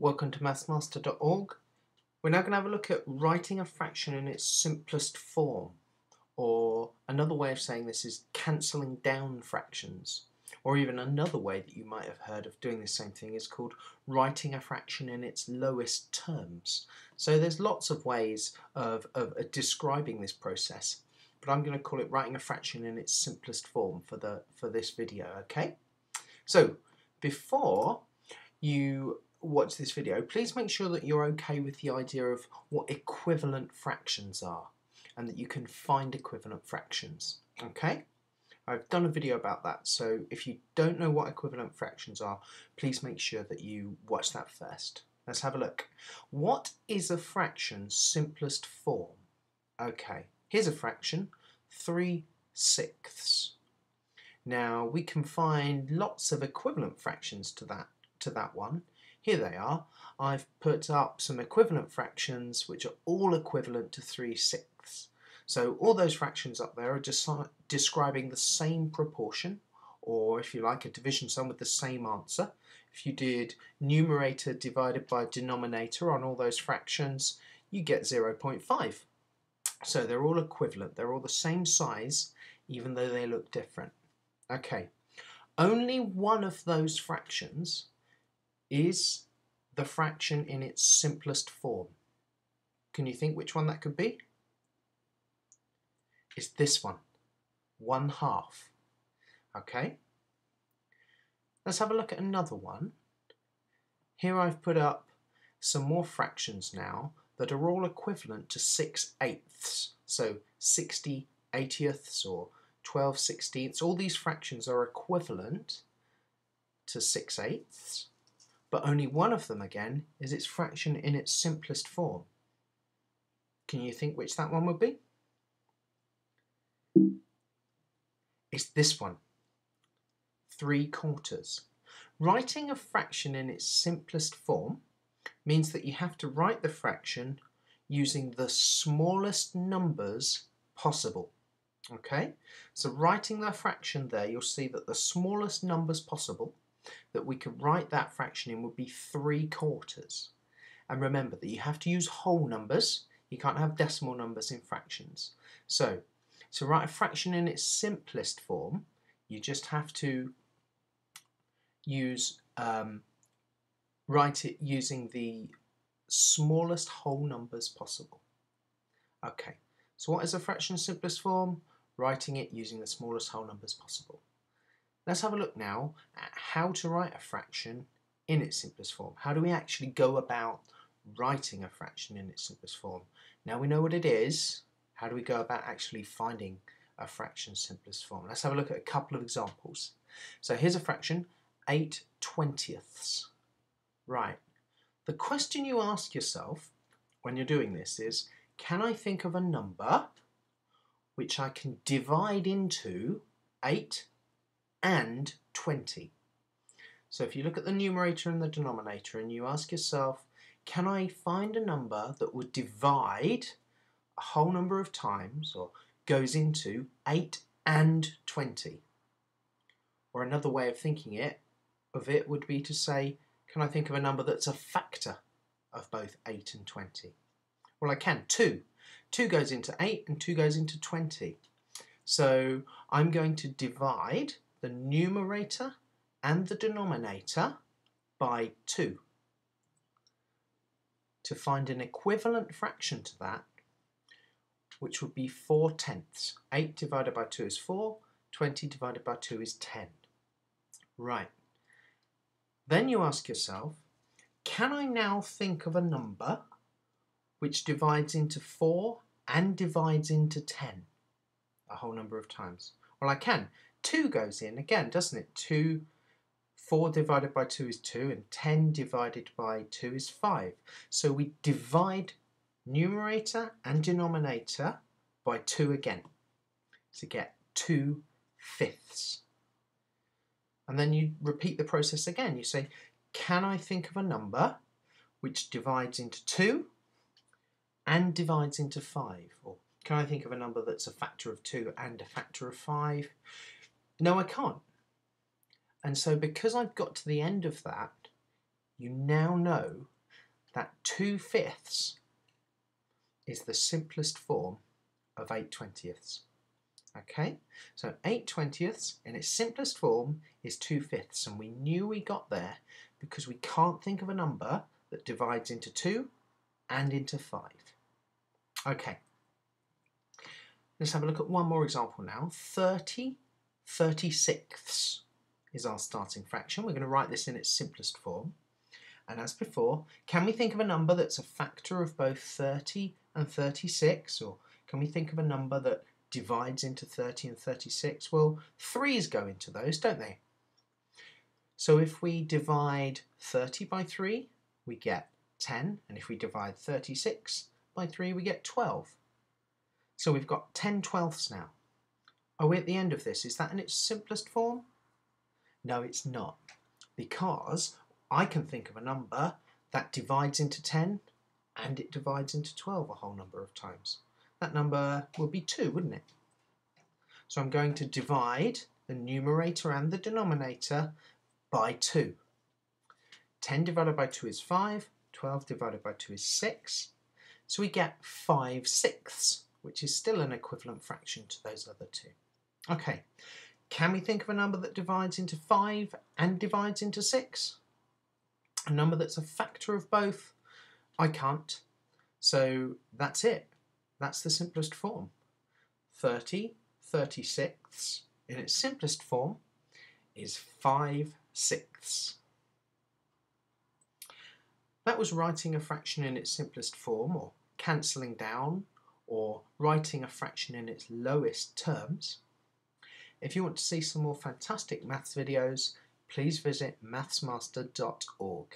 Welcome to mathsmaster.org. We're now going to have a look at writing a fraction in its simplest form, or another way of saying this is cancelling down fractions, or even another way that you might have heard of doing the same thing is called writing a fraction in its lowest terms. So there's lots of ways of, of, describing this process, but I'm going to call it writing a fraction in its simplest form for, the, for this video, okay? So before you watch this video, please make sure that you're okay with the idea of what equivalent fractions are and that you can find equivalent fractions. Okay? I've done a video about that, so if you don't know what equivalent fractions are, please make sure that you watch that first. Let's have a look. What is a fraction's simplest form? Okay, here's a fraction, 3 sixths. Now we can find lots of equivalent fractions to that to that one. Here they are. I've put up some equivalent fractions which are all equivalent to 3 sixths. So all those fractions up there are just describing the same proportion or if you like a division sum with the same answer. If you did numerator divided by denominator on all those fractions you get 0.5. So they're all equivalent, they're all the same size even though they look different. Okay, only one of those fractions is the fraction in its simplest form. Can you think which one that could be? It's this one, 1 half. Okay? Let's have a look at another one. Here I've put up some more fractions now that are all equivalent to 6 eighths. So 60 eightieths or 12 sixteenths. All these fractions are equivalent to 6 eighths but only one of them again is its fraction in its simplest form. Can you think which that one would be? It's this one, 3 quarters. Writing a fraction in its simplest form means that you have to write the fraction using the smallest numbers possible. Okay, so writing the fraction there, you'll see that the smallest numbers possible that we could write that fraction in would be 3 quarters. And remember that you have to use whole numbers, you can't have decimal numbers in fractions. So, to write a fraction in its simplest form, you just have to use um, write it using the smallest whole numbers possible. Okay, so what is a fraction simplest form? Writing it using the smallest whole numbers possible. Let's have a look now at how to write a fraction in its simplest form. How do we actually go about writing a fraction in its simplest form? Now we know what it is, how do we go about actually finding a fraction simplest form? Let's have a look at a couple of examples. So here's a fraction, 8 twentieths. Right, the question you ask yourself when you're doing this is, can I think of a number which I can divide into 8 and 20. So if you look at the numerator and the denominator and you ask yourself, can I find a number that would divide a whole number of times or goes into 8 and 20? Or another way of thinking it of it would be to say, can I think of a number that's a factor of both 8 and 20? Well, I can. 2. 2 goes into 8 and 2 goes into 20. So I'm going to divide the numerator and the denominator by 2. To find an equivalent fraction to that, which would be 4 tenths. 8 divided by 2 is 4, 20 divided by 2 is 10. Right. Then you ask yourself, can I now think of a number which divides into 4 and divides into 10 a whole number of times? Well, I can. 2 goes in again, doesn't it? 2, 4 divided by 2 is 2, and 10 divided by 2 is 5. So we divide numerator and denominator by 2 again to get 2 fifths. And then you repeat the process again. You say, can I think of a number which divides into 2 and divides into 5? Or can I think of a number that's a factor of 2 and a factor of 5? No, I can't. And so because I've got to the end of that, you now know that 2 fifths is the simplest form of 8 twentieths. Okay, so 8 twentieths in its simplest form is 2 fifths, and we knew we got there because we can't think of a number that divides into 2 and into 5. Okay, let's have a look at one more example now. 30 36ths is our starting fraction. We're going to write this in its simplest form. And as before, can we think of a number that's a factor of both 30 and 36? Or can we think of a number that divides into 30 and 36? Well, 3's go into those, don't they? So if we divide 30 by 3, we get 10. And if we divide 36 by 3, we get 12. So we've got 10 twelfths now. Are we at the end of this? Is that in its simplest form? No, it's not. Because I can think of a number that divides into 10 and it divides into 12 a whole number of times. That number would be 2, wouldn't it? So I'm going to divide the numerator and the denominator by 2. 10 divided by 2 is 5, 12 divided by 2 is 6. So we get 5 sixths, which is still an equivalent fraction to those other two. Okay, can we think of a number that divides into 5 and divides into 6? A number that's a factor of both? I can't. So that's it. That's the simplest form. 30 36ths in its simplest form is 5 sixths. That was writing a fraction in its simplest form, or cancelling down, or writing a fraction in its lowest terms. If you want to see some more fantastic maths videos, please visit mathsmaster.org.